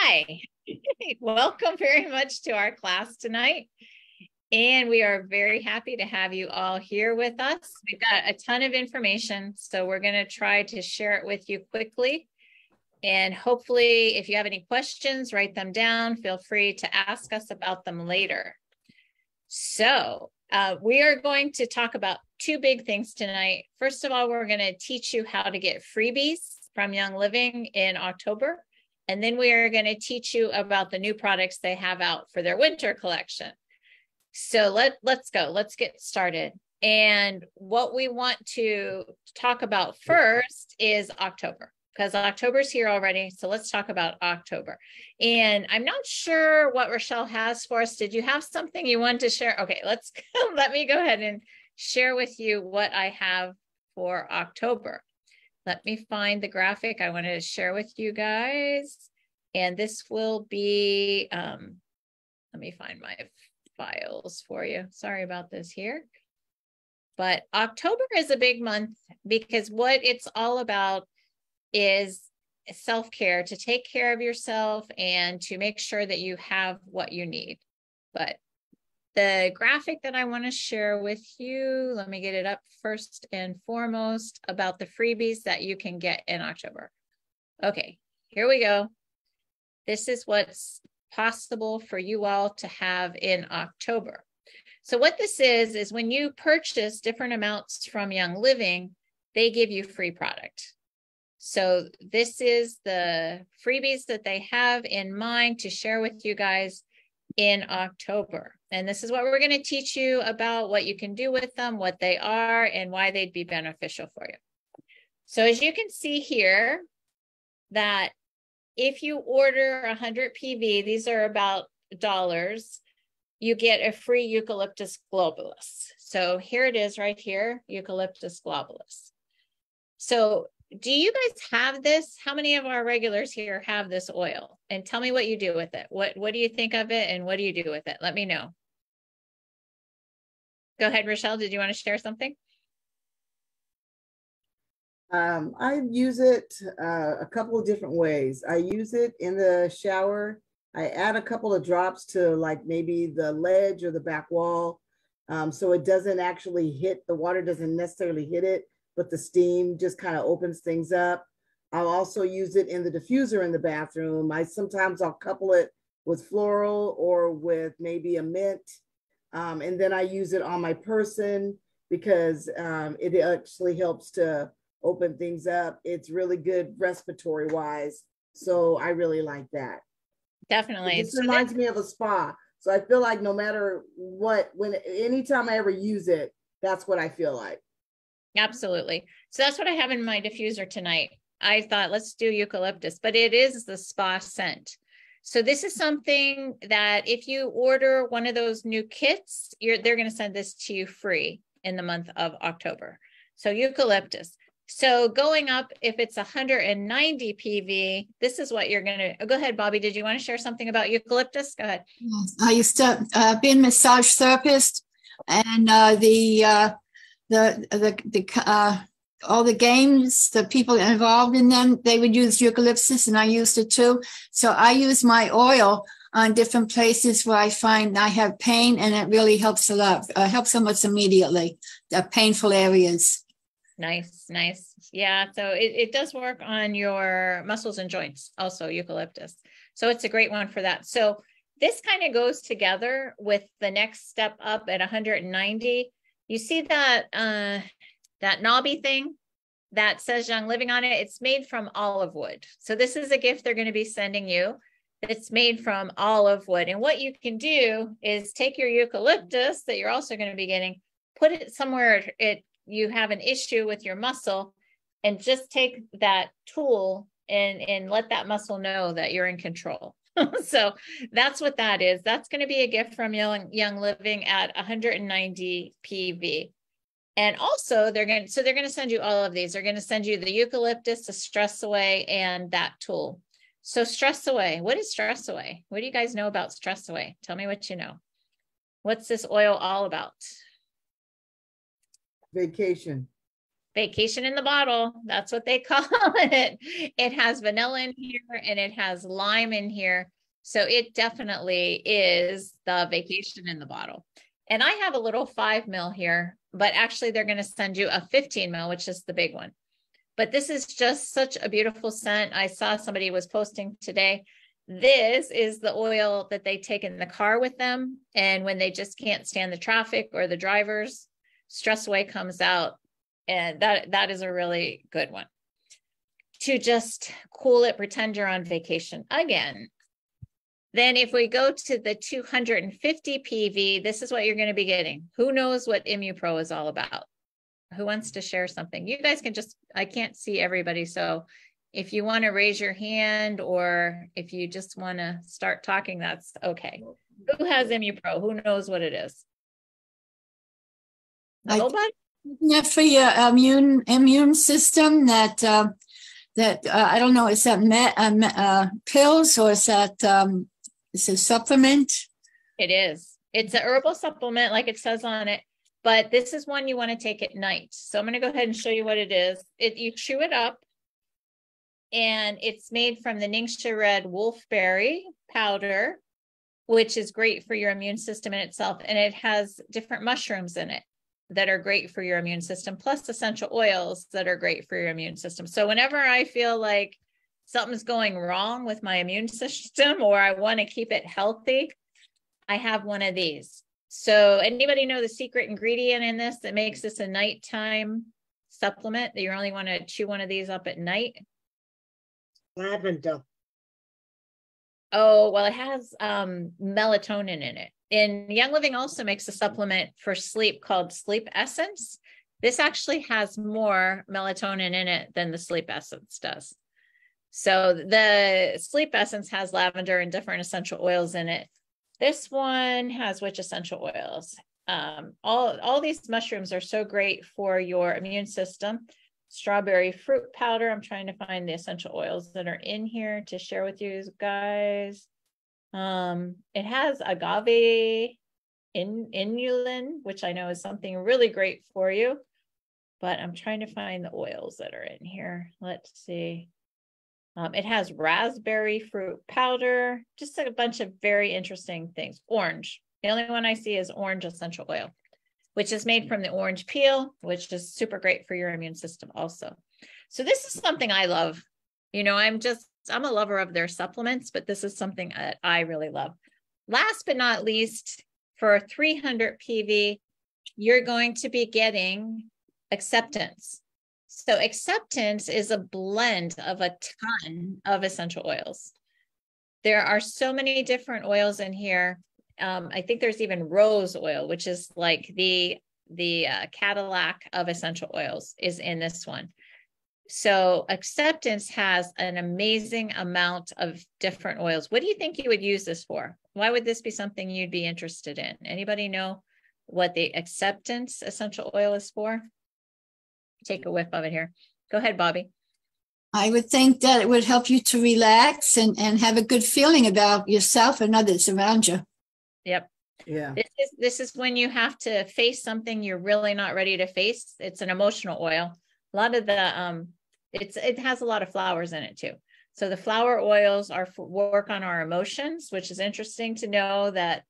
Hi, welcome very much to our class tonight. And we are very happy to have you all here with us. We've got a ton of information, so we're going to try to share it with you quickly. And hopefully, if you have any questions, write them down. Feel free to ask us about them later. So, uh, we are going to talk about two big things tonight. First of all, we're going to teach you how to get freebies from Young Living in October. And then we are going to teach you about the new products they have out for their winter collection. So let, let's go. Let's get started. And what we want to talk about first is October because October's here already. So let's talk about October. And I'm not sure what Rochelle has for us. Did you have something you want to share? Okay, let's let me go ahead and share with you what I have for October. Let me find the graphic I wanted to share with you guys. And this will be, um, let me find my files for you. Sorry about this here. But October is a big month because what it's all about is self care to take care of yourself and to make sure that you have what you need. But the graphic that I want to share with you, let me get it up first and foremost about the freebies that you can get in October. Okay, here we go. This is what's possible for you all to have in October. So what this is, is when you purchase different amounts from Young Living, they give you free product. So this is the freebies that they have in mind to share with you guys in October. And this is what we're going to teach you about what you can do with them, what they are, and why they'd be beneficial for you. So as you can see here, that if you order 100 PV, these are about dollars, you get a free Eucalyptus globulus. So here it is right here, Eucalyptus globulus. So do you guys have this? How many of our regulars here have this oil? And tell me what you do with it. What what do you think of it and what do you do with it? Let me know. Go ahead, Rochelle. Did you want to share something? Um, I use it uh, a couple of different ways. I use it in the shower. I add a couple of drops to like maybe the ledge or the back wall. Um, so it doesn't actually hit, the water doesn't necessarily hit it but the steam just kind of opens things up. I'll also use it in the diffuser in the bathroom. I sometimes I'll couple it with floral or with maybe a mint. Um, and then I use it on my person because um, it actually helps to open things up. It's really good respiratory wise. So I really like that. Definitely. It reminds me of a spa. So I feel like no matter what, when anytime I ever use it, that's what I feel like. Absolutely. So that's what I have in my diffuser tonight. I thought let's do eucalyptus, but it is the spa scent. So this is something that if you order one of those new kits, they're going to send this to you free in the month of October. So eucalyptus. So going up, if it's 190 PV, this is what you're going to go ahead, Bobby. Did you want to share something about eucalyptus? Go ahead. I used to uh, be a massage therapist, and uh, the uh, the the the uh, all the games, the people involved in them, they would use eucalyptus, and I used it too. So I use my oil on different places where I find I have pain, and it really helps a lot. Uh, helps almost immediately, the painful areas. Nice, nice. Yeah, so it, it does work on your muscles and joints, also eucalyptus. So it's a great one for that. So this kind of goes together with the next step up at 190 you see that uh, that knobby thing that says Young Living on it? It's made from olive wood. So this is a gift they're going to be sending you. It's made from olive wood. And what you can do is take your eucalyptus that you're also going to be getting, put it somewhere it you have an issue with your muscle, and just take that tool and and let that muscle know that you're in control. so that's what that is. That's going to be a gift from Young, Young Living at 190 PV. And also they're going to, so they're going to send you all of these. They're going to send you the eucalyptus, the stress away, and that tool. So stress away. What is stress away? What do you guys know about stress away? Tell me what you know. What's this oil all about? Vacation. vacation in the bottle. That's what they call it. It has vanilla in here and it has lime in here. So it definitely is the vacation in the bottle. And I have a little five mil here, but actually they're going to send you a 15 mil, which is the big one. But this is just such a beautiful scent. I saw somebody was posting today. This is the oil that they take in the car with them. And when they just can't stand the traffic or the drivers, stress away comes out and that that is a really good one to just cool it pretend you're on vacation again then if we go to the 250 pv this is what you're going to be getting. Who knows what immupro is all about? Who wants to share something? You guys can just i can't see everybody so if you want to raise your hand or if you just want to start talking that's okay. Who has immupro who knows what it is? Nobody? yeah, for your immune immune system that uh, that uh, I don't know is that met, uh, uh, pills or is that um, is a supplement? It is. It's a herbal supplement, like it says on it. But this is one you want to take at night. So I'm going to go ahead and show you what it is. It you chew it up, and it's made from the Ningxia Red wolfberry powder, which is great for your immune system in itself. And it has different mushrooms in it that are great for your immune system, plus essential oils that are great for your immune system. So whenever I feel like something's going wrong with my immune system or I want to keep it healthy, I have one of these. So anybody know the secret ingredient in this that makes this a nighttime supplement that you only want to chew one of these up at night? Lavender. Oh, well, it has um, melatonin in it. And Young Living also makes a supplement for sleep called Sleep Essence. This actually has more melatonin in it than the Sleep Essence does. So the Sleep Essence has lavender and different essential oils in it. This one has which essential oils? Um, all, all these mushrooms are so great for your immune system. Strawberry fruit powder. I'm trying to find the essential oils that are in here to share with you guys. Um, it has agave in inulin, which I know is something really great for you. But I'm trying to find the oils that are in here. Let's see. Um, it has raspberry fruit powder, just a bunch of very interesting things. Orange. The only one I see is orange essential oil, which is made from the orange peel, which is super great for your immune system also. So this is something I love. You know, I'm just I'm a lover of their supplements, but this is something that I really love. Last but not least, for 300 PV, you're going to be getting acceptance. So, acceptance is a blend of a ton of essential oils. There are so many different oils in here. Um, I think there's even rose oil, which is like the the uh, Cadillac of essential oils, is in this one. So acceptance has an amazing amount of different oils. What do you think you would use this for? Why would this be something you'd be interested in? Anybody know what the acceptance essential oil is for? Take a whiff of it here. Go ahead, Bobby. I would think that it would help you to relax and, and have a good feeling about yourself and others around you. Yep. Yeah. This is this is when you have to face something you're really not ready to face. It's an emotional oil. A lot of the um it's it has a lot of flowers in it too. So the flower oils are for work on our emotions, which is interesting to know that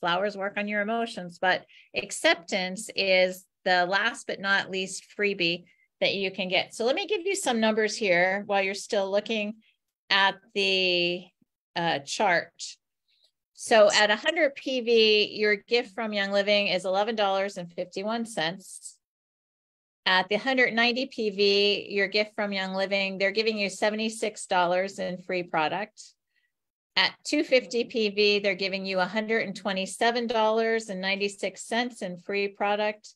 flowers work on your emotions, but acceptance is the last but not least freebie that you can get. So let me give you some numbers here while you're still looking at the uh, chart. So at 100 PV, your gift from Young Living is $11.51. At the 190 PV, your gift from Young Living, they're giving you $76 in free product. At 250 PV, they're giving you $127.96 in free product.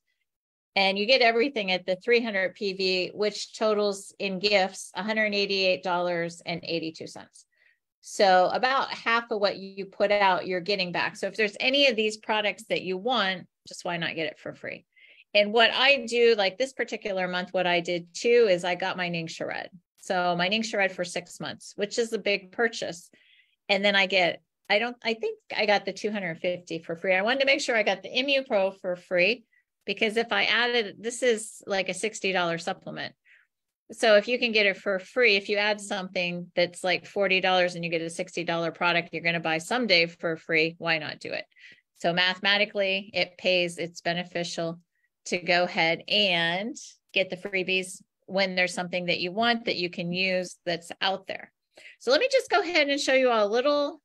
And you get everything at the 300 PV, which totals in gifts $188.82. So about half of what you put out, you're getting back. So if there's any of these products that you want, just why not get it for free? And what I do, like this particular month, what I did too is I got my Ningxia Red. So my Ningxia Red for six months, which is a big purchase. And then I get, I don't, I think I got the 250 for free. I wanted to make sure I got the Immupro for free. Because if I added, this is like a $60 supplement. So if you can get it for free, if you add something that's like $40 and you get a $60 product you're going to buy someday for free, why not do it? So mathematically, it pays, it's beneficial to go ahead and get the freebies when there's something that you want that you can use that's out there. So let me just go ahead and show you a little,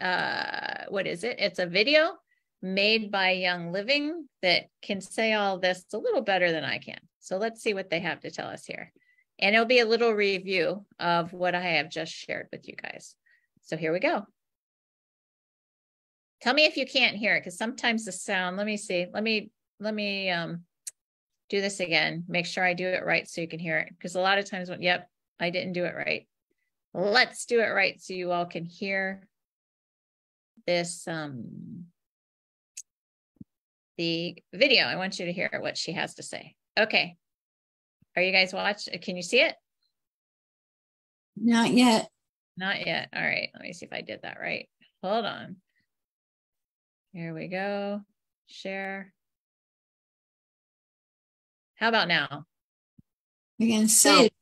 uh, what is it? It's a video made by Young Living that can say all this a little better than I can. So let's see what they have to tell us here. And it'll be a little review of what I have just shared with you guys. So here we go. Tell me if you can't hear it because sometimes the sound, let me see. Let me, let me um, do this again. Make sure I do it right so you can hear it. Because a lot of times when, yep, I didn't do it right. Let's do it right so you all can hear this um, the video. I want you to hear what she has to say. Okay. Are you guys watch? Uh, can you see it? Not yet. Not yet. All right. Let me see if I did that right. Hold on. Here we go. Share. How about now? You can see it.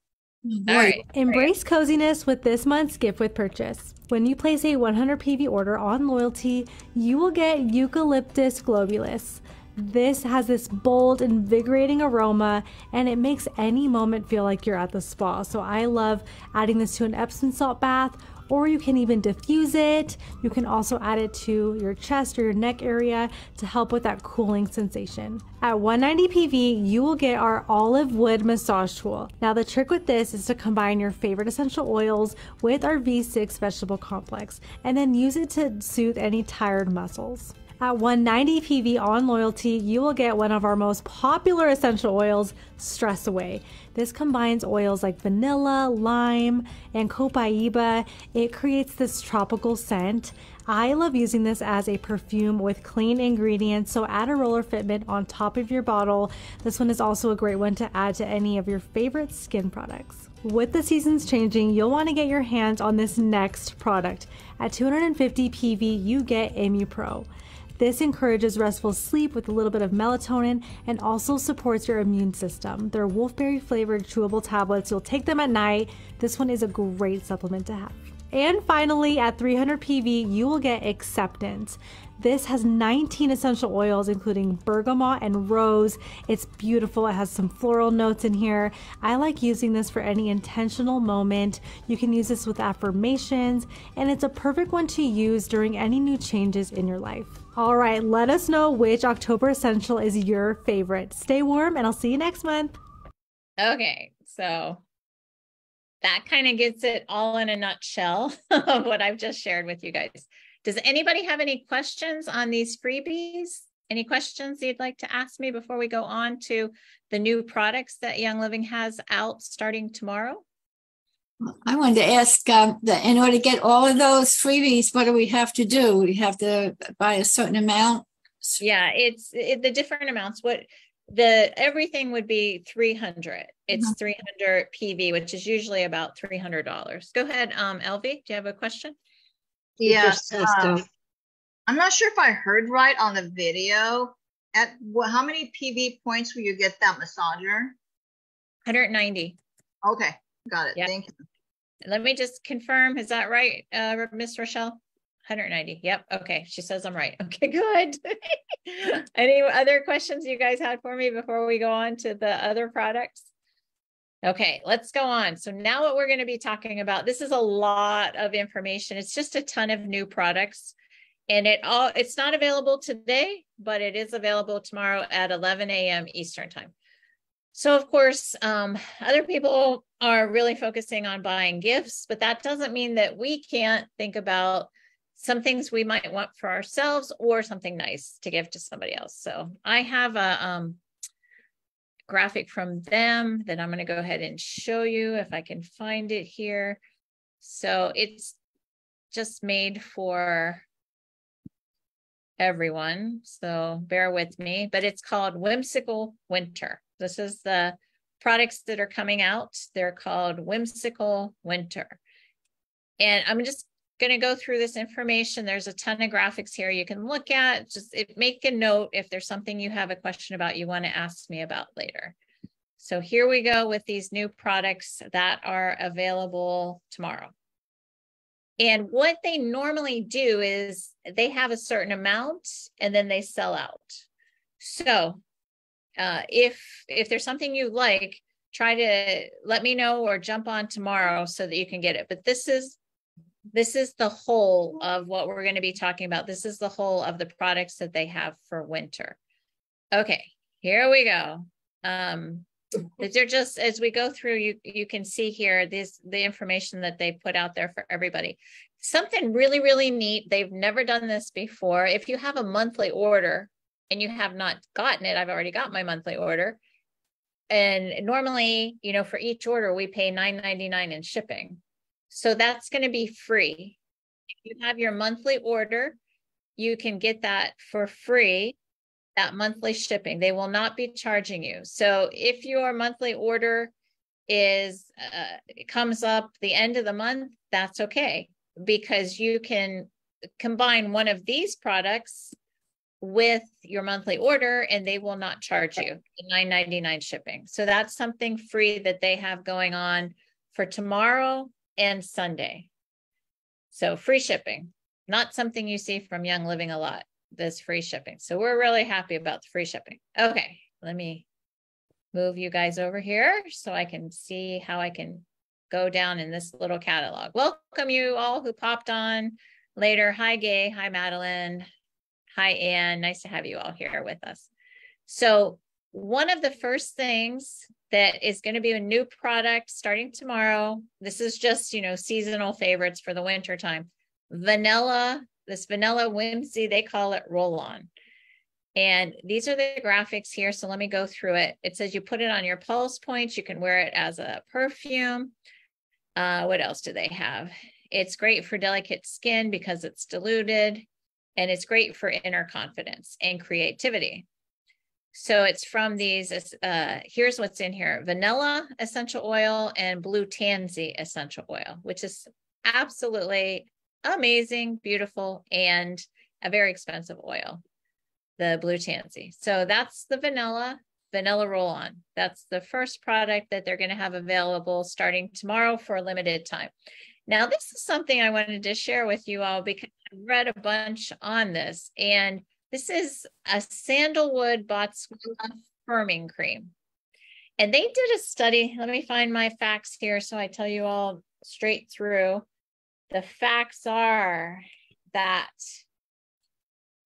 All right. Embrace coziness with this month's gift with purchase. When you place a 100 PV order on Loyalty, you will get Eucalyptus globulus. This has this bold, invigorating aroma and it makes any moment feel like you're at the spa. So I love adding this to an Epsom salt bath or you can even diffuse it. You can also add it to your chest or your neck area to help with that cooling sensation. At 190 PV, you will get our olive wood massage tool. Now the trick with this is to combine your favorite essential oils with our V6 vegetable complex and then use it to soothe any tired muscles. At 190 PV on Loyalty, you will get one of our most popular essential oils, Stress Away. This combines oils like vanilla, lime, and copaiba. It creates this tropical scent. I love using this as a perfume with clean ingredients, so add a roller fitment on top of your bottle. This one is also a great one to add to any of your favorite skin products. With the seasons changing, you'll want to get your hands on this next product. At 250 PV, you get ImmuPro. This encourages restful sleep with a little bit of melatonin and also supports your immune system. They're wolfberry flavored chewable tablets. You'll take them at night. This one is a great supplement to have. And finally, at 300 PV, you will get acceptance. This has 19 essential oils, including bergamot and rose. It's beautiful. It has some floral notes in here. I like using this for any intentional moment. You can use this with affirmations, and it's a perfect one to use during any new changes in your life. All right, let us know which October essential is your favorite. Stay warm, and I'll see you next month. Okay, so that kind of gets it all in a nutshell of what I've just shared with you guys. Does anybody have any questions on these freebies? Any questions you'd like to ask me before we go on to the new products that Young Living has out starting tomorrow? I wanted to ask um, that in order to get all of those freebies, what do we have to do? We have to buy a certain amount. Yeah, it's it, the different amounts. What the everything would be 300 it's mm-hmm. 300 pv which is usually about $300 go ahead um lv do you have a question Yes. Uh, I'm not sure if I heard right on the video. At what, how many PV points will you get that massager? 190. Okay, got it. Yep. Thank you. Let me just confirm. Is that right, uh, Miss Rochelle? 190. Yep. Okay. She says I'm right. Okay, good. Any other questions you guys had for me before we go on to the other products? Okay, let's go on. So now what we're going to be talking about, this is a lot of information. It's just a ton of new products and it all it's not available today, but it is available tomorrow at 11 a.m. Eastern time. So of course, um, other people are really focusing on buying gifts, but that doesn't mean that we can't think about some things we might want for ourselves or something nice to give to somebody else. So I have a um, graphic from them that I'm going to go ahead and show you if I can find it here. So it's just made for everyone. So bear with me, but it's called Whimsical Winter. This is the products that are coming out. They're called Whimsical Winter. And I'm just going to go through this information. There's a ton of graphics here you can look at. Just make a note if there's something you have a question about you want to ask me about later. So here we go with these new products that are available tomorrow. And what they normally do is they have a certain amount and then they sell out. So uh, if if there's something you like, try to let me know or jump on tomorrow so that you can get it. But this is this is the whole of what we're going to be talking about. This is the whole of the products that they have for winter. Okay, here we go. Um, they're just as we go through, you you can see here this the information that they put out there for everybody. Something really really neat. They've never done this before. If you have a monthly order and you have not gotten it, I've already got my monthly order. And normally, you know, for each order we pay $9.99 in shipping. So that's going to be free. If you have your monthly order, you can get that for free that monthly shipping. They will not be charging you. So if your monthly order is uh, comes up the end of the month, that's okay because you can combine one of these products with your monthly order and they will not charge you the 9.99 shipping. So that's something free that they have going on for tomorrow and Sunday. So free shipping, not something you see from Young Living a lot this free shipping. So we're really happy about the free shipping. Okay, let me move you guys over here so I can see how I can go down in this little catalog. Welcome you all who popped on later. Hi, Gay. Hi, Madeline. Hi, Anne. Nice to have you all here with us. So one of the first things that is going to be a new product starting tomorrow. This is just, you know, seasonal favorites for the winter time. Vanilla this vanilla whimsy, they call it roll on. And these are the graphics here. So let me go through it. It says you put it on your pulse points. You can wear it as a perfume. Uh, what else do they have? It's great for delicate skin because it's diluted and it's great for inner confidence and creativity. So it's from these, uh, here's what's in here, vanilla essential oil and blue tansy essential oil, which is absolutely amazing, beautiful, and a very expensive oil, the Blue Tansy. So that's the vanilla, vanilla roll on. That's the first product that they're going to have available starting tomorrow for a limited time. Now, this is something I wanted to share with you all because read a bunch on this, and this is a sandalwood Botswana firming cream. And they did a study. Let me find my facts here so I tell you all straight through the facts are that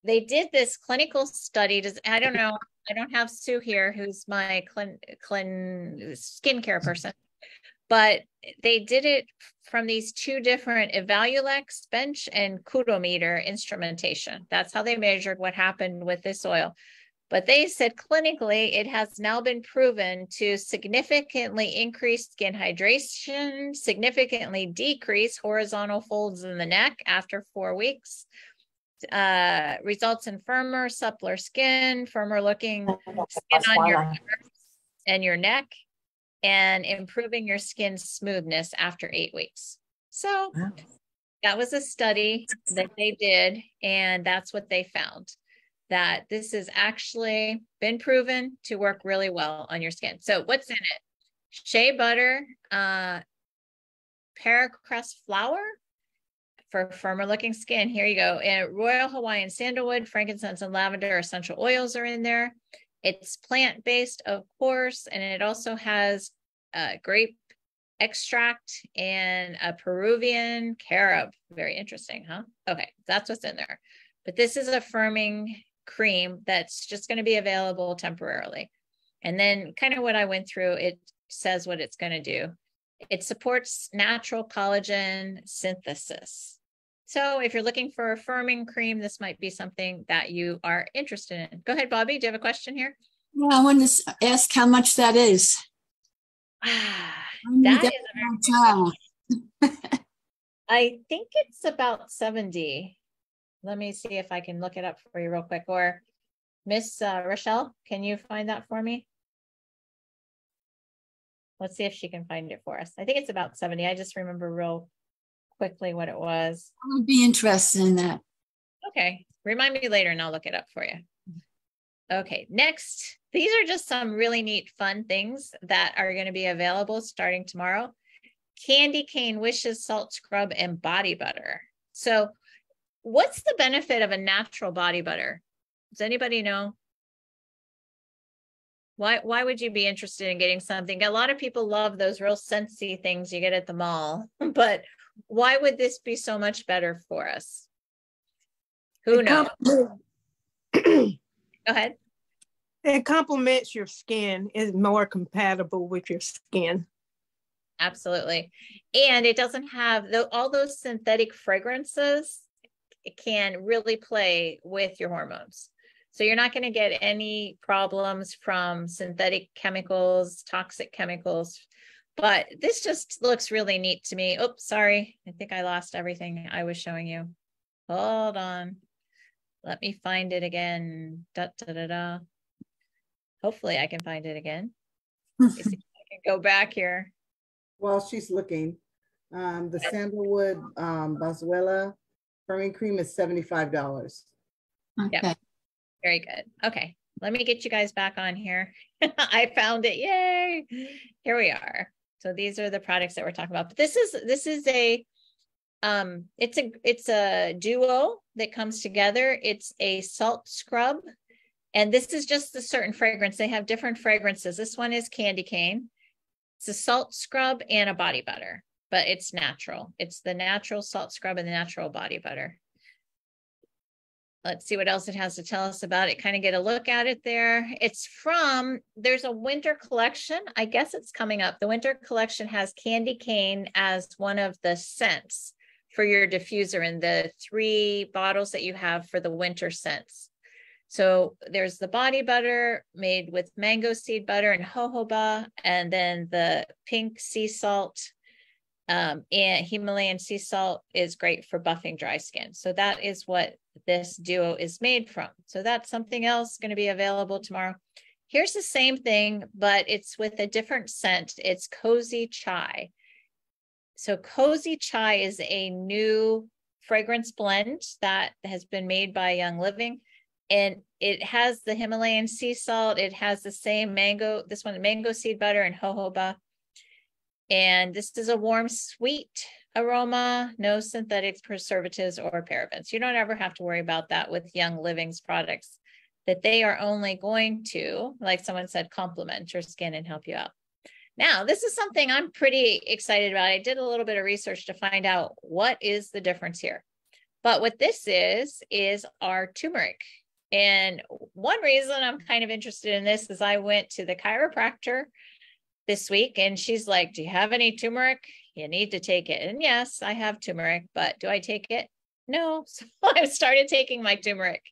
they did this clinical study. Does I don't know. I don't have Sue here, who's my clin, clin skincare person, but they did it from these two different Evaluex bench and Cutometer instrumentation. That's how they measured what happened with this oil. But they said clinically, it has now been proven to significantly increase skin hydration, significantly decrease horizontal folds in the neck after four weeks, uh, results in firmer, suppler skin, firmer looking skin on your arms and your neck, and improving your skin smoothness after eight weeks. So that was a study that they did, and that's what they found that this has actually been proven to work really well on your skin. So what's in it? Shea butter, uh, paracress flower for firmer looking skin. Here you go. And Royal Hawaiian sandalwood, frankincense, and lavender essential oils are in there. It's plant based, of course, and it also has uh, grape extract and a Peruvian carob. Very interesting, huh? Okay, that's what's in there. But this is a firming cream that's just going to be available temporarily. And then, kind of what I went through, it says what it's going to do. It supports natural collagen synthesis. So, if you're looking for a firming cream, this might be something that you are interested in. Go ahead, Bobby. Do you have a question here? Yeah, I want to ask how much that is. that is a I think it's about 70 let me see if I can look it up for you real quick. Or Miss uh, Rochelle, can you find that for me? Let's see if she can find it for us. I think it's about 70. I just remember real quickly what it was. I would be interested in that. Okay. Remind me later and I'll look it up for you. Okay, next, these are just some really neat, fun things that are going to be available starting tomorrow. Candy cane wishes, salt scrub, and body butter. So, what's the benefit of a natural body butter? Does anybody know? Why, why would you be interested in getting something? A lot of people love those real sensey things you get at the mall, but why would this be so much better for us? Who It knows? Go ahead. It complements your skin, is more compatible with your skin. Absolutely. And it doesn't have the, all those synthetic fragrances it can really play with your hormones. So you're not going to get any problems from synthetic chemicals, toxic chemicals. But this just looks really neat to me. Oops, sorry. I think I lost everything I was showing you. Hold on. Let me find it again. Da, da, da, da. Hopefully I can find it again. Let me see if I can go back here. While she's looking, um, the sandalwood, um, Boswellia firming cream is seventy-five dollars. Okay. Very good. Okay, let me get you guys back on here. I found it. Yay! Here we are. So these are the products that we're talking about. But this is this is a um it's a it's a duo that comes together. It's a salt scrub. And this is just a certain fragrance. They have different fragrances. This one is candy cane. It's a salt scrub and a body butter, but it's natural. It's the natural salt scrub and the natural body butter let's see what else it has to tell us about it. Kind of get a look at it there. It's from there's a winter collection. I guess it's coming up. The winter collection has candy cane as one of the scents for your diffuser in the three bottles that you have for the winter scents. So there's the body butter made with mango seed butter and jojoba and then the pink sea salt um, and Himalayan sea salt is great for buffing dry skin. So that is what this duo is made from. So that's something else going to be available tomorrow. Here's the same thing, but it's with a different scent. It's cozy chai. So cozy chai is a new fragrance blend that has been made by Young Living. And it has the Himalayan sea salt. It has the same mango, this one, mango seed butter and jojoba. And this is a warm, sweet aroma, no synthetic preservatives or parabens. You don't ever have to worry about that with Young Living's products, that they are only going to, like someone said, complement your skin and help you out. Now, this is something I'm pretty excited about. I did a little bit of research to find out what is the difference here. But what this is, is our turmeric. And one reason I'm kind of interested in this is I went to the chiropractor this week and she's like, Do you have any turmeric? You need to take it. And yes, I have turmeric, but do I take it? No. So I started taking my turmeric.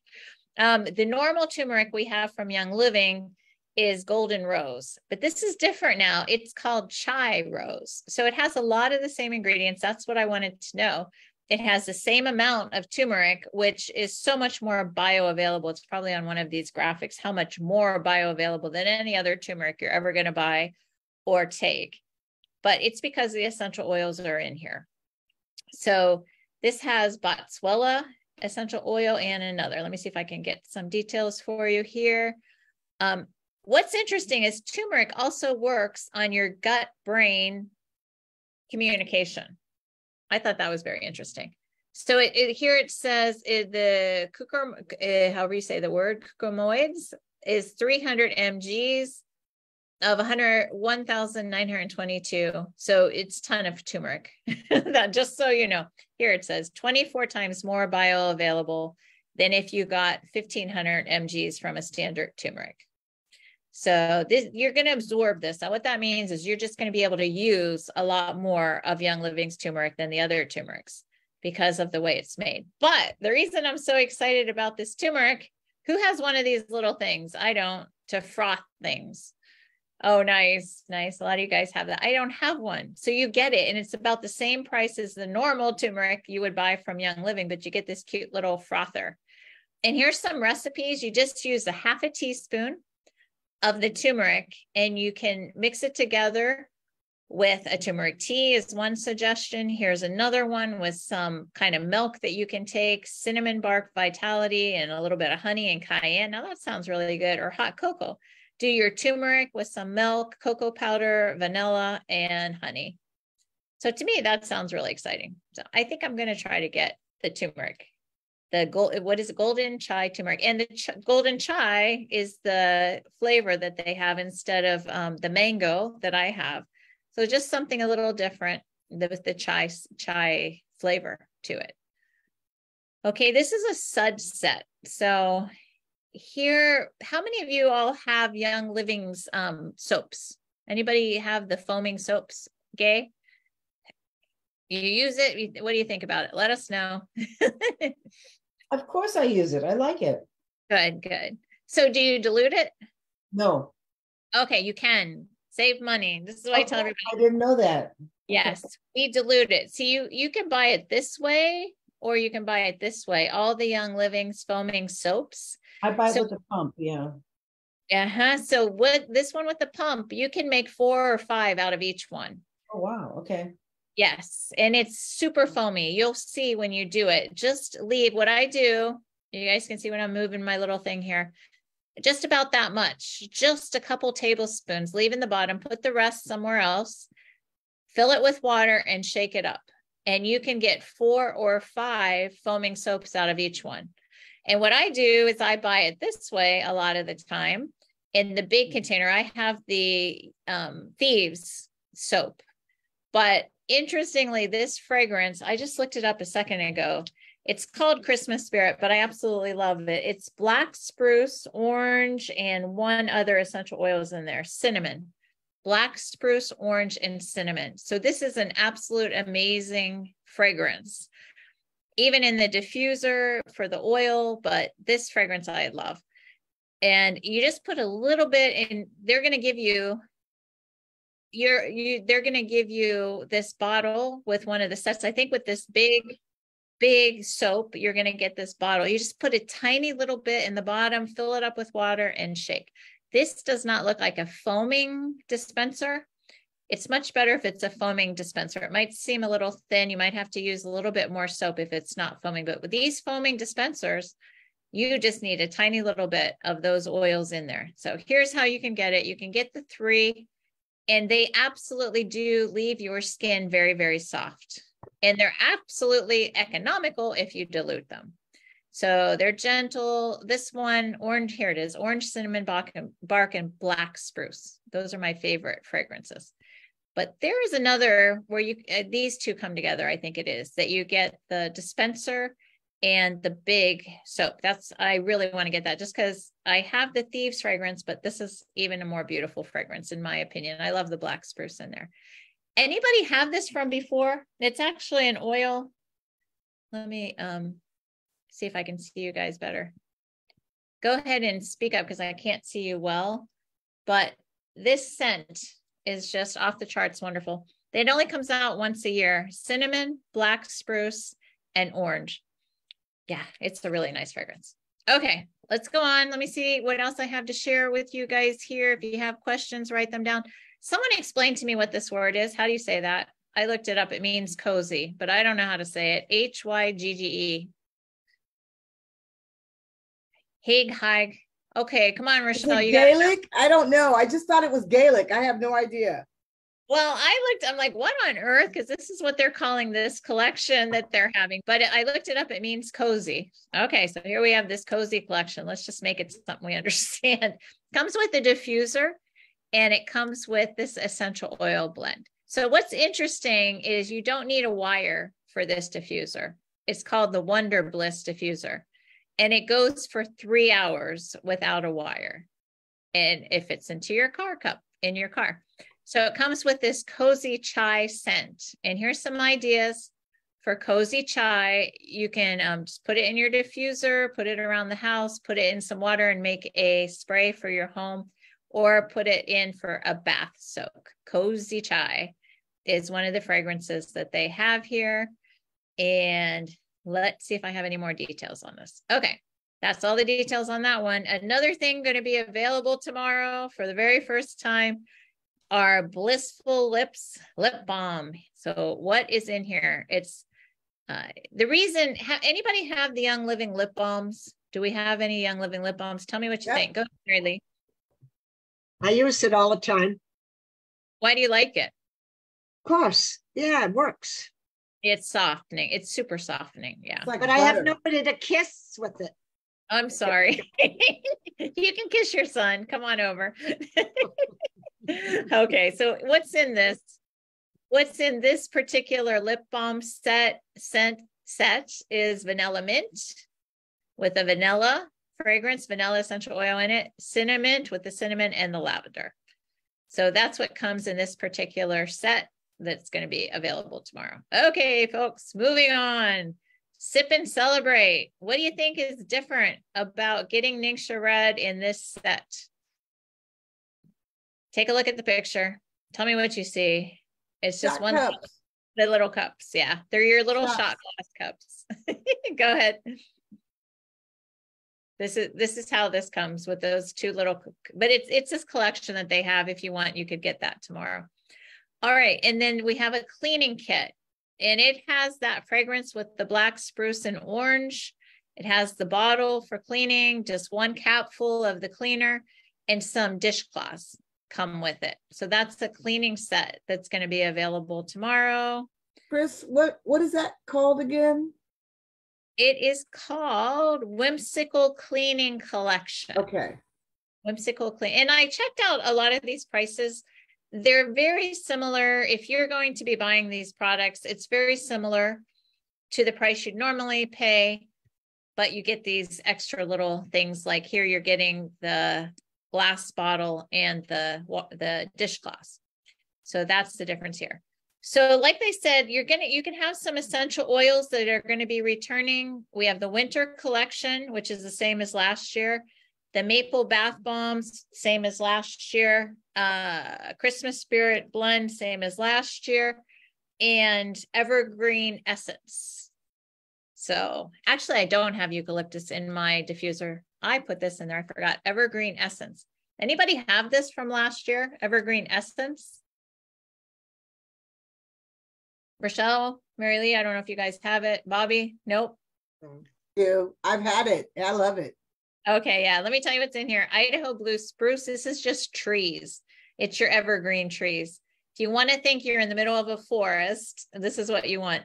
Um, the normal turmeric we have from Young Living is golden rose, but this is different now. It's called chai rose. So it has a lot of the same ingredients. That's what I wanted to know. It has the same amount of turmeric, which is so much more bioavailable. It's probably on one of these graphics, how much more bioavailable than any other turmeric you're ever going to buy or take. But it's because the essential oils are in here. So this has Boswellia essential oil and another. Let me see if I can get some details for you here. Um, what's interesting is turmeric also works on your gut brain communication. I thought that was very interesting. So it, it here it says it, the cucum, uh, however you say the word, cucumoids is 300 mg's of 100 1922 so it's ton of turmeric. That just so you know here it says 24 times more bioavailable than if you got 1500 mg's from a standard turmeric. So this you're going to absorb this. Now what that means is you're just going to be able to use a lot more of young living's turmeric than the other turmerics because of the way it's made. But the reason i'm so excited about this turmeric who has one of these little things? I don't to froth things Oh, nice, nice. A lot of you guys have that. I don't have one. So you get it. And it's about the same price as the normal turmeric you would buy from Young Living, but you get this cute little frother. And here's some recipes. You just use a half a teaspoon of the turmeric and you can mix it together with a turmeric tea is one suggestion. Here's another one with some kind of milk that you can take, cinnamon bark vitality, and a little bit of honey and cayenne. Now that sounds really good. Or hot cocoa. Do your turmeric with some milk, cocoa powder, vanilla, and honey. So to me, that sounds really exciting. So I think I'm going to try to get the turmeric. The gold, what is? Golden chai turmeric, and the ch- golden chai is the flavor that they have instead of um, the mango that I have. So just something a little different with the chai chai flavor to it. Okay, this is a sud set. So here, how many of you all have Young Living's um, soaps? Anybody have the foaming soaps? Gay? You use it? What do you think about it? Let us know. of course I use it. I like it. Good, good. So do you dilute it? No. Okay, you can save money. This is what okay, I tell everybody. I didn't know that. Yes, we dilute it. So you you can buy it this way or you can buy it this way. All the Young Living's foaming soaps. I buy so, with the pump, yeah. Uh-huh. So with this one with the pump, you can make four or five out of each one. Oh wow. Okay. Yes. And it's super foamy. You'll see when you do it. Just leave what I do. You guys can see when I'm moving my little thing here just about that much, just a couple tablespoons, leave in the bottom, put the rest somewhere else, fill it with water and shake it up. And you can get four or five foaming soaps out of each one. And what I do is I buy it this way a lot of the time. In the big container, I have the um, Thieves soap. But interestingly, this fragrance, I just looked it up a second ago. It's called Christmas Spirit, but I absolutely love it. It's black spruce, orange, and one other essential oil is in there cinnamon, black spruce, orange, and cinnamon. So, this is an absolute amazing fragrance, even in the diffuser for the oil, but this fragrance I love. And you just put a little bit in, they're going to give you you're you they're going to give you this bottle with one of the sets i think with this big big soap, you're going to get this bottle. You just put a tiny little bit in the bottom, fill it up with water, and shake. This does not look like a foaming dispenser. It's much better if it's a foaming dispenser. It might seem a little thin. You might have to use a little bit more soap if it's not foaming. But with these foaming dispensers, you just need a tiny little bit of those oils in there. So here's how you can get it. You can get the three, and they absolutely do leave your skin very, very soft and they're absolutely economical if you dilute them. So they're gentle. This one, orange, here it is orange cinnamon bark and, black spruce. Those are my favorite fragrances. But there is another where you, uh, these two come together, I think it is, that you get the dispenser and the big soap. That's, I really want to get that just because I have the Thieves fragrance, but this is even a more beautiful fragrance, in my opinion. I love the black spruce in there. Anybody have this from before? It's actually an oil. Let me um, see if I can see you guys better. Go ahead and speak up because I can't see you well. But this scent is just off the charts wonderful. It only comes out once a year. Cinnamon, black spruce, and orange. Yeah, it's a really nice fragrance. Okay, let's go on. Let me see what else I have to share with you guys here. If you have questions, write them down. Someone explain to me what this word is. How do you say that? I looked it up. It means cozy, but I don't know how to say it. H Y G G E. Hig, hig. Okay, come on, Rochelle. You Gaelic? I don't know. I just thought it was Gaelic. I have no idea. Well, I looked, I'm like, what on earth? Because this is what they're calling this collection that they're having. But I looked it up. It means cozy. Okay, so here we have this cozy collection. Let's just make it something we understand. Comes with a diffuser and it comes with this essential oil blend. So what's interesting is you don't need a wire for this diffuser. It's called the Wanderlust diffuser. And it goes for three hours without a wire. And if it's into your car cup in your car. So it comes with this cozy chai scent. And here's some ideas for cozy chai. You can um, just put it in your diffuser, put it around the house, put it in some water and make a spray for your home or put it in for a bath soak. Cozy Chai is one of the fragrances that they have here. And let's see if I have any more details on this. Okay, that's all the details on that one. Another thing going to be available tomorrow for the very first time are Blissful Lips lip balm. So what is in here? It's uh, the reason, ha- anybody have the Young Living lip balms? Do we have any Young Living lip balms? Tell me what you Yep. think. Go, ahead, Mary Lee. I use it all the time. Why do you like it? Of course. Yeah, it works. It's softening. It's super softening. Yeah. Like But I have nobody to kiss with it. I'm sorry. you can kiss your son. Come on over. okay, so what's in this? What's in this particular lip balm set scent set is vanilla mint with a vanilla fragrance, vanilla essential oil in it, cinnamon with the cinnamon and the lavender. So that's what comes in this particular set that's going to be available tomorrow. Okay, folks, moving on. Sip and celebrate. What do you think is different about getting Ningxia Red in this set? Take a look at the picture. Tell me what you see. It's just Shot one cups. the little cups. Yeah, they're your little Shots. shot glass cups. Go ahead. This is this is how this comes with those two little, but it's it's this collection that they have. If you want, you could get that tomorrow. All right, and then we have a cleaning kit, and it has that fragrance with the black spruce and orange. It has the bottle for cleaning, just one cap full of the cleaner, and some dishcloths come with it. So that's the cleaning set that's going to be available tomorrow. Chris, what what is that called again? It is called Whimsical Cleaning Collection. Okay. Whimsical Clean. And I checked out a lot of these prices. They're very similar. If you're going to be buying these products, it's very similar to the price you'd normally pay, but you get these extra little things like here you're getting the glass bottle and the the dishcloth. So that's the difference here. So like they said, you're gonna you can have some essential oils that are going to be returning. We have the winter collection, which is the same as last year. The maple bath bombs, same as last year. Uh, Christmas spirit blend, same as last year, and evergreen essence. So actually, I don't have eucalyptus in my diffuser. I put this in there. I forgot evergreen essence. Anybody have this from last year? Evergreen essence. Rochelle, Mary Lee, I don't know if you guys have it. Bobby, nope. You, I've had it. I love it. Okay, yeah. Let me tell you what's in here. Idaho blue spruce. This is just trees. It's your evergreen trees. If you want to think you're in the middle of a forest, this is what you want.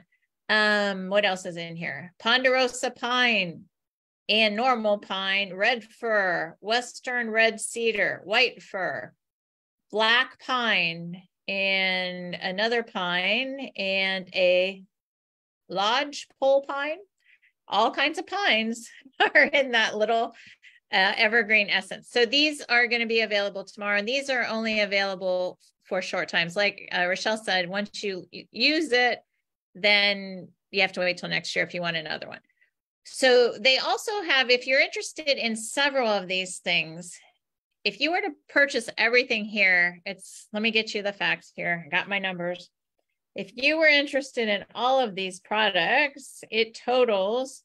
Um, what else is in here? Ponderosa pine and normal pine, red fir, western red cedar, white fir, black pine, and another pine, and a lodge pole pine all kinds of pines are in that little uh, evergreen essence. So these are going to be available tomorrow, and these are only available for short times. Like uh, Rochelle said, once you use it, then you have to wait till next year if you want another one. So they also have, if you're interested in several of these things, if you were to purchase everything here, it's let me get you the facts here. I got my numbers. If you were interested in all of these products, it totals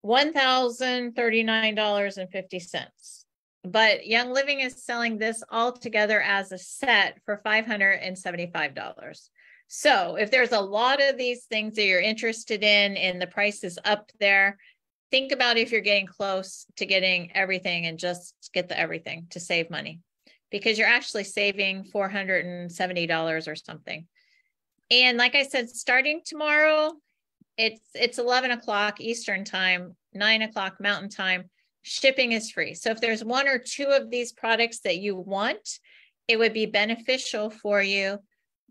one thousand thirty-nine dollars and fifty cents. But Young Living is selling this all together as a set for five hundred and seventy-five dollars. So if there's a lot of these things that you're interested in and the price is up there, think about if you're getting close to getting everything and just get the everything to save money because you're actually saving $470 or something. And like I said, starting tomorrow, it's it's 11 o'clock Eastern time, nine o'clock Mountain time. Shipping is free. So if there's one or two of these products that you want, it would be beneficial for you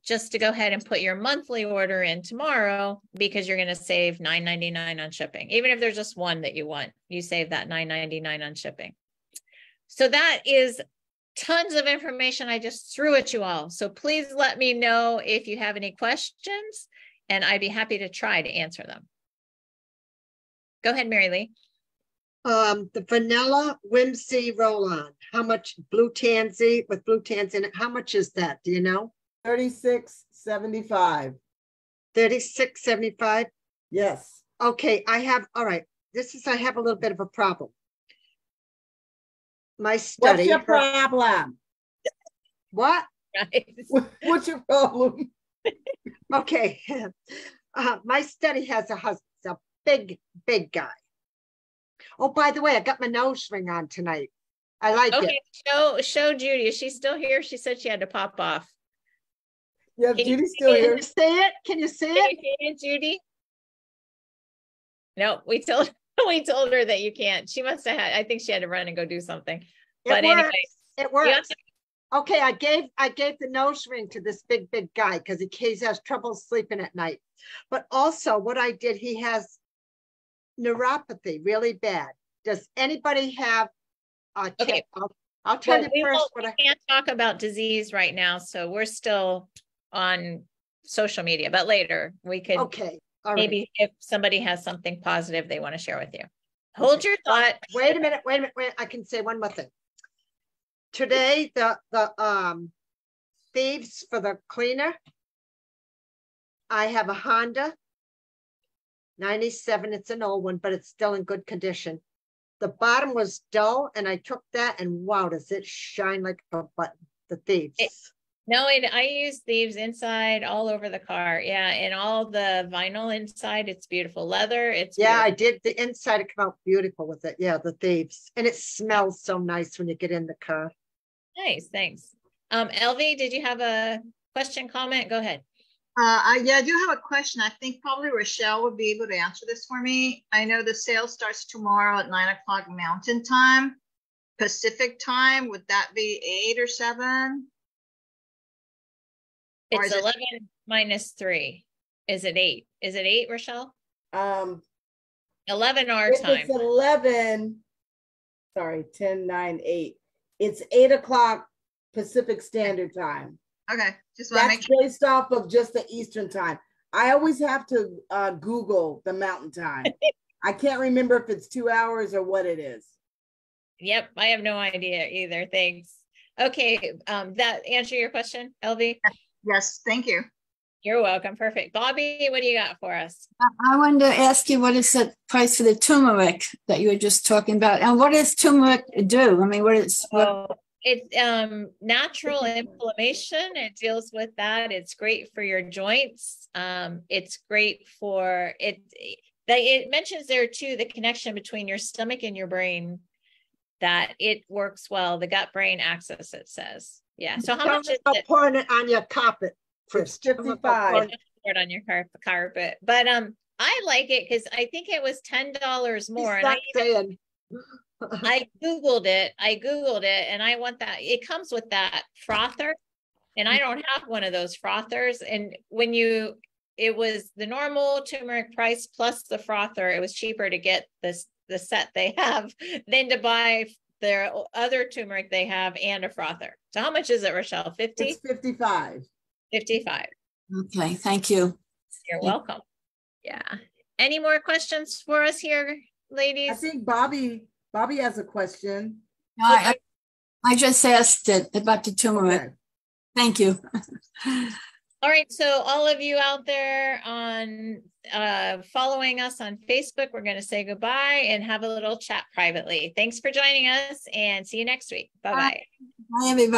just to go ahead and put your monthly order in tomorrow because you're going to save $9.99 on shipping. Even if there's just one that you want, you save that $9.99 on shipping. So that is tons of information I just threw at you all. So please let me know if you have any questions and I'd be happy to try to answer them. Go ahead, Mary Lee. Um, the vanilla whimsy roll-on, how much blue tansy with blue tansy in it, how much is that? Do you know? Thirty-six seventy-five. Thirty-six seventy-five? Yes. Okay, I have, all right, this is, I have a little bit of a problem. My What's study, your problem? What? What's your problem? Okay. Uh, my study has a husband, a big, big guy. Oh, by the way, I got my nose ring on tonight. I like it. Okay, show show Judy. Is she still here? She said she had to pop off. Yeah, Can you Judy's still Can here. Can you see it? Can you see Can it? you see it, Judy? No, we told we told her that you can't. She must have had. I think she had to run and go do something. It But anyway. It works. to- Okay, I gave I gave the nose ring to this big big guy because he, has trouble sleeping at night. But also, what I did, he has neuropathy really bad. Does anybody have? Uh, Okay. I'll, I'll tell well, you first what I. can't talk about disease right now, so we're still on social media. But later we could Okay, all right. maybe if somebody has something positive they want to share with you. Hold Okay. your thought. Wait a minute, wait a minute, wait, I can say one more thing. Today, the, the, um, thieves for the cleaner. I have a Honda. Ninety-seven, it's an old one, but it's still in good condition. The bottom was dull and I took that and wow, does it shine like a button, the thieves. No, it, I use thieves inside all over the car. Yeah, and all the vinyl inside. It's beautiful leather. It's Yeah, I did, the inside it come out beautiful with it, yeah, the thieves, and it smells so nice when you get in the car. nice. Thanks. Um, Elvie, did you have a question, comment? Go ahead. Uh, I, yeah, I do have a question. I think probably Rochelle would be able to answer this for me. I know the sale starts tomorrow at nine o'clock Mountain Time. Pacific Time, would that be eight or seven? Or It's is it- eleven minus three. Is it eight? Is it eight, Rochelle? Um, Eleven our if time. it's eleven, sorry, 10, 9, 8. It's eight o'clock Pacific Standard Time. Okay, just want to make That's sure. based off of just the Eastern time. I always have to uh, Google the Mountain Time. I can't remember if it's two hours or what it is. Yep, I have no idea either. Thanks. Okay, um, that answer your question, Elvie? Yes, thank you. You're welcome. Perfect. Bobby, what do you got for us? I- I wanted to ask you what is the price for the turmeric that you were just talking about, and what does turmeric do? I mean, what is what? Oh, it's um natural inflammation. It deals with that. It's great for your joints. Um, it's great for it. They, it mentions there too the connection between your stomach and your brain. That it works well. The gut brain axis. It says, yeah. So how Tell much me is about it? Pouring it on your carpet. It's first. Tell me about 55. pouring- it on your car- carpet, but um, I like it because I think it was ten dollars more. He's and I not saying. I Googled it. I Googled it and I want that. It comes with that frother. And I don't have one of those frothers. And when you, it was the normal turmeric price plus the frother, it was cheaper to get this, the set they have than to buy their other turmeric they have and a frother. So how much is it, Rochelle? 50, It's 55. 55? Okay, thank you. You're welcome. Yeah. Any more questions for us here, ladies? I think Bobby, Bobby has a question. No, I, I I just asked it about the turmeric. Okay. Thank you. All right, so all of you out there on uh following us on Facebook, we're going to say goodbye and have a little chat privately. Thanks for joining us and see you next week. Bye-bye. Bye, everybody.